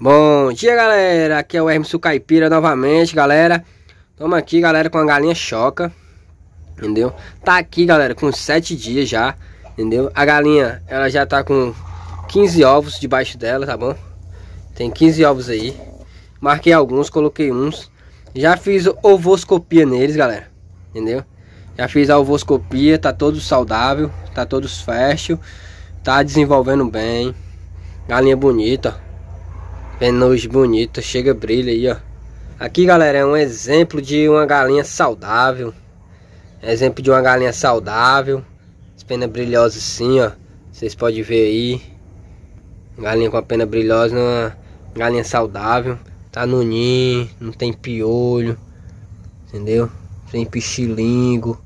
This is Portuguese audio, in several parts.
Bom dia galera, aqui é o Hermes Caipira novamente galera Estamos aqui galera com a galinha choca Entendeu? Tá aqui galera com 7 dias já Entendeu? A galinha ela já tá com 15 ovos debaixo dela, tá bom? Tem 15 ovos aí Marquei alguns, coloquei uns Já fiz ovoscopia neles galera Entendeu? Já fiz a ovoscopia, tá todo saudável Tá todos fértil Tá desenvolvendo bem Galinha bonita Penoz bonita, chega brilha aí, ó. Aqui, galera, é um exemplo de uma galinha saudável. Exemplo de uma galinha saudável. As penas brilhosas assim, ó. Vocês podem ver aí. Galinha com a pena brilhosa, uma galinha saudável. Tá no ninho, não tem piolho. Entendeu? Tem pichilingo.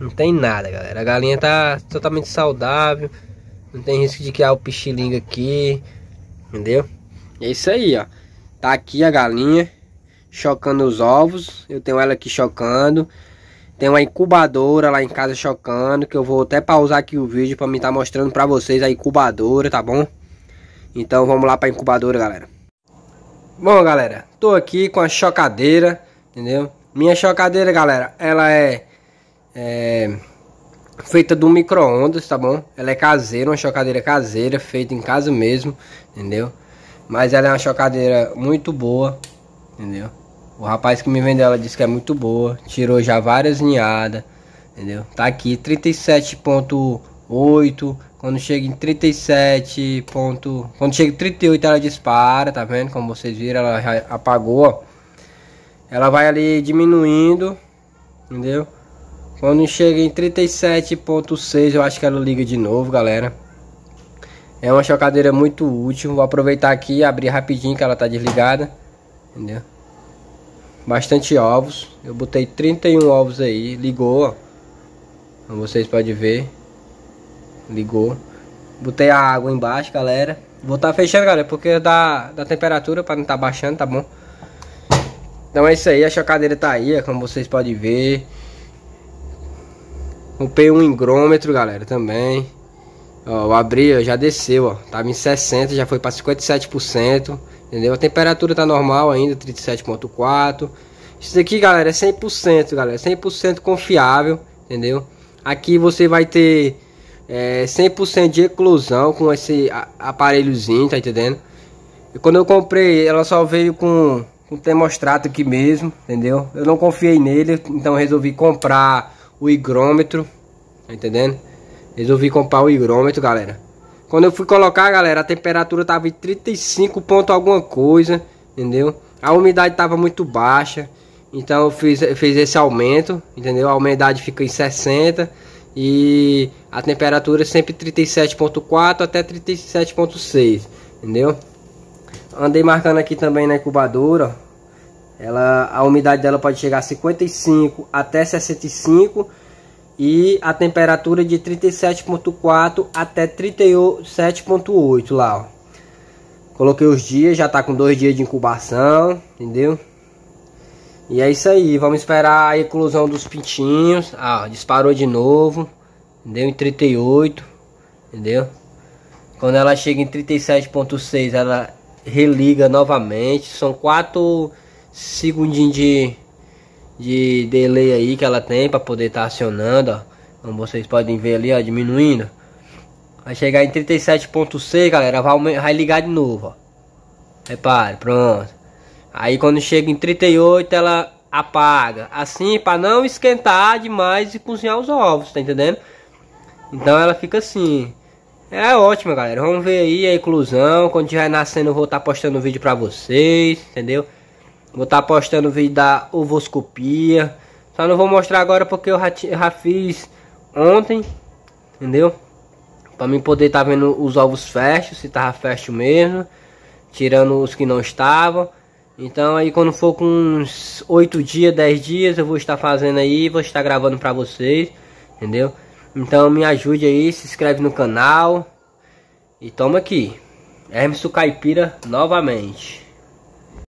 Não tem nada, galera. A galinha tá totalmente saudável. Não tem risco de criar o pichilingo aqui. Entendeu? É isso aí, ó. Tá aqui a galinha chocando os ovos. Eu tenho ela aqui chocando. Tem uma incubadora lá em casa chocando. Que eu vou até pausar aqui o vídeo para me estar tá mostrando para vocês a incubadora, tá bom? Então vamos lá para incubadora, galera. Bom, galera, tô aqui com a chocadeira, entendeu? Minha chocadeira, galera, ela é, é feita do micro-ondas, tá bom? Ela é caseira, uma chocadeira caseira, feita em casa mesmo, entendeu? Mas ela é uma chocadeira muito boa, entendeu? O rapaz que me vendeu ela disse que é muito boa, tirou já várias ninhadas, entendeu? Tá aqui 37.8, quando chega em 37. Ponto, quando chega em 38 ela dispara, tá vendo? Como vocês viram, ela já apagou, ó. Ela vai ali diminuindo, entendeu? Quando chega em 37.6 eu acho que ela liga de novo, galera. É uma chocadeira muito útil. Vou aproveitar aqui e abrir rapidinho que ela tá desligada. Entendeu? Bastante ovos. Eu botei 31 ovos aí. Ligou, ó. Como vocês podem ver. Ligou. Botei a água embaixo, galera. Vou estar tá fechando, galera, porque da, da temperatura para não estar tá baixando, tá bom? Então é isso aí, a chocadeira tá aí, como vocês podem ver. Comprei um higrômetro, galera, também. Ó, o abri, já desceu, ó. Tava em 60, já foi para 57%. Entendeu? A temperatura tá normal ainda, 37.4. Isso daqui, galera, é 100%, galera. 100% confiável, entendeu? Aqui você vai ter é, 100% de eclosão com esse aparelhozinho, tá entendendo? E quando eu comprei, ela só veio com, com termostrato aqui mesmo, entendeu? Eu não confiei nele, então resolvi comprar o higrômetro, tá entendendo? Resolvi comprar o higrômetro, galera. Quando eu fui colocar, galera, a temperatura tava em 35 ponto alguma coisa, entendeu? A umidade tava muito baixa, então eu fiz, fiz esse aumento, entendeu? A umidade fica em 60 e a temperatura sempre 37.4 até 37.6, entendeu? Andei marcando aqui também na incubadora, ela, a umidade dela pode chegar a 55 até 65 e a temperatura de 37.4 até 37.8 lá, ó. Coloquei os dias, já tá com dois dias de incubação, entendeu? E é isso aí, vamos esperar a eclosão dos pintinhos. Ah, disparou de novo, entendeu? Em 38, entendeu? Quando ela chega em 37.6, ela religa novamente. São quatro segundinhos de, de delay aí que ela tem para poder estar tá acionando, ó. Como vocês podem ver ali, ó, diminuindo. Vai chegar em 37.6, galera, vai, vai ligar de novo, ó. Repare, pronto. Aí quando chega em 38, ela apaga. Assim, para não esquentar demais e cozinhar os ovos, tá entendendo? Então ela fica assim. É ótimo, galera. Vamos ver aí a inclusão. Quando estiver nascendo, eu vou estar tá postando vídeo para vocês, entendeu? Vou estar tá postando vídeo da ovoscopia. Só não vou mostrar agora porque eu já, já fiz ontem. Entendeu? Para mim poder estar tá vendo os ovos fechos, se tava fecho mesmo. Tirando os que não estavam. Então aí quando for com uns 8 dias, 10 dias, eu vou estar fazendo aí, vou estar gravando para vocês, entendeu? Então me ajude aí, se inscreve no canal. E toma aqui. Hermes Caipira novamente.